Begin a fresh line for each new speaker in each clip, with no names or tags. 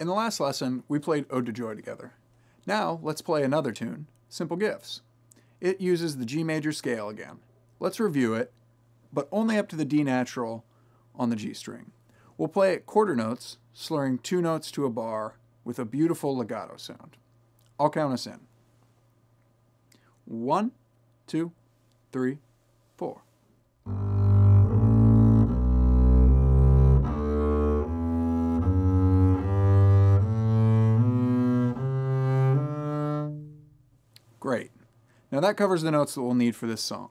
In the last lesson, we played Ode to Joy together. Now, let's play another tune, Simple Gifts. It uses the G major scale again. Let's review it, but only up to the D natural on the G string. We'll play it quarter notes, slurring two notes to a bar with a beautiful legato sound. I'll count us in. One, two, three, four. Great. Now that covers the notes that we'll need for this song.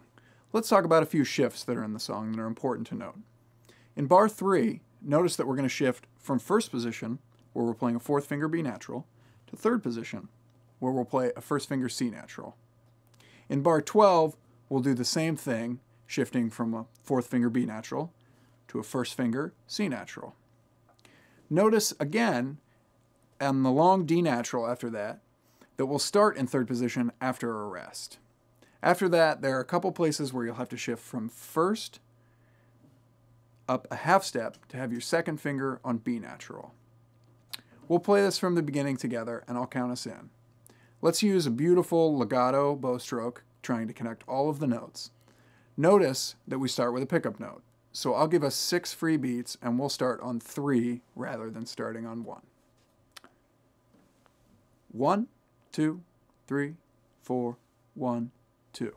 Let's talk about a few shifts that are in the song that are important to note. In bar 3, notice that we're going to shift from first position, where we're playing a fourth finger B natural, to third position, where we'll play a first finger C natural. In bar 12, we'll do the same thing, shifting from a fourth finger B natural to a first finger C natural. Notice again, on the long D natural after that, that will start in third position after a rest. After that, there are a couple places where you'll have to shift from first up a half step to have your second finger on B natural. We'll play this from the beginning together and I'll count us in. Let's use a beautiful legato bow stroke trying to connect all of the notes. Notice that we start with a pickup note. So I'll give us six free beats and we'll start on three rather than starting on one. One, two, three, four, one, two.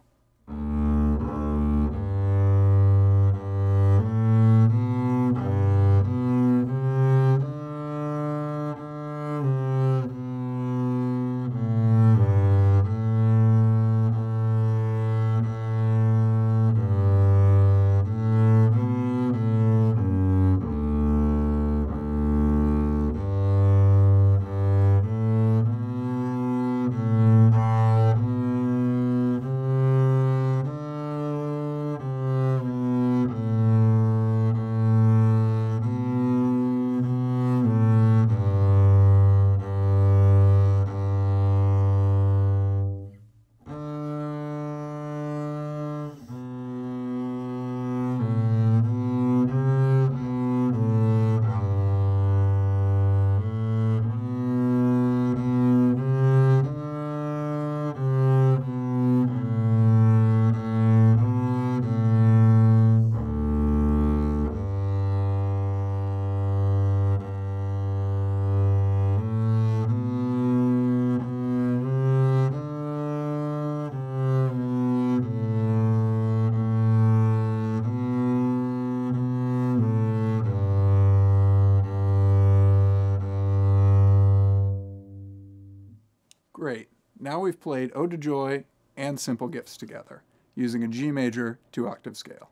Great. Now we've played Ode to Joy and Simple Gifts together, using a G major two octave scale.